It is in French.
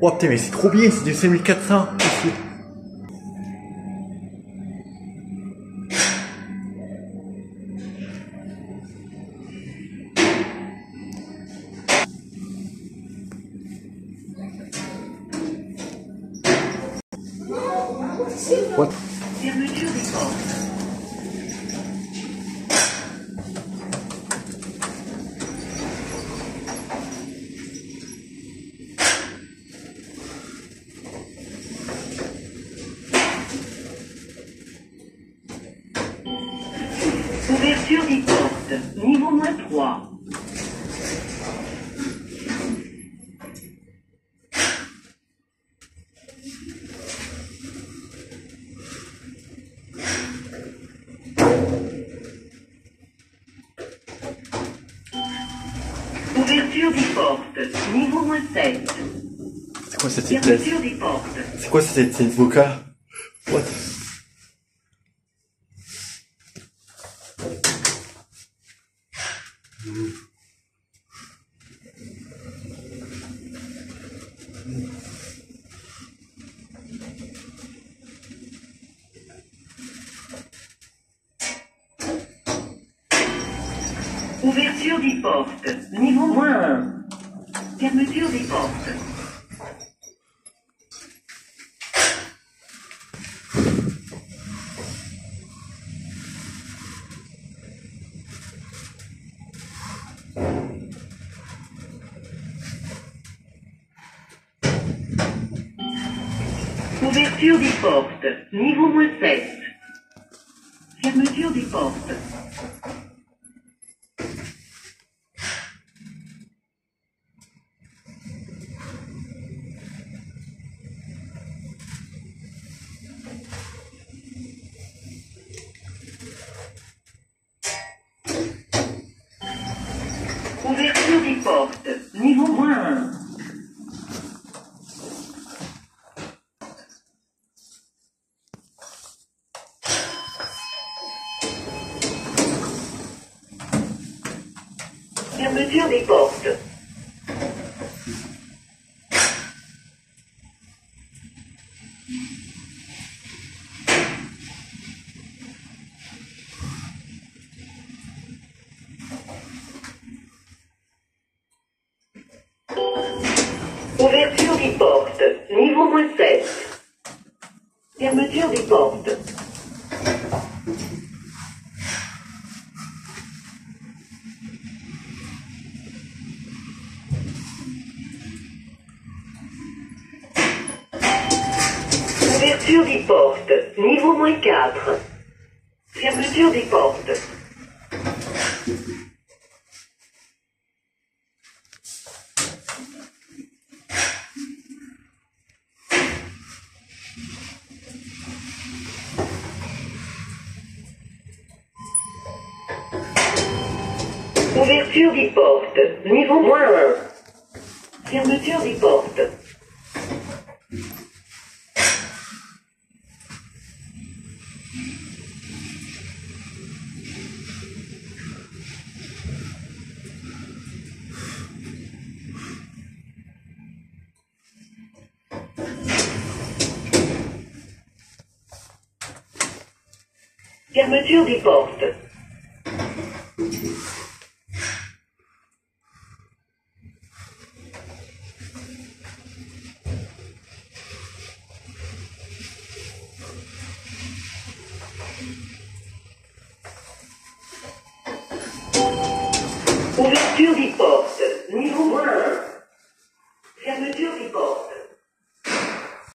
Oh putain, mais c'est trop bien, c'est du 5400 ici. What? Fermeture des portes. Ouverture des portes. Niveau moins 3. Ouverture des portes. Niveau moins 7. C'est quoi cette vitesse? Fermeture des portes. C'est quoi cette, vocal? What? Ouverture des portes. Niveau moins 1. Fermeture des portes. Ouverture des portes. Niveau moins 7. Fermeture des portes. Portes. Niveau moins 1. Fermeture des portes. Ouverture des portes. Niveau moins 7. Fermeture des portes. Ouverture des portes. Niveau moins 4. Fermeture des portes. Ouverture des portes. Niveau moins 1. Fermeture des portes. Fermeture des portes. Ouverture des portes, niveau 1.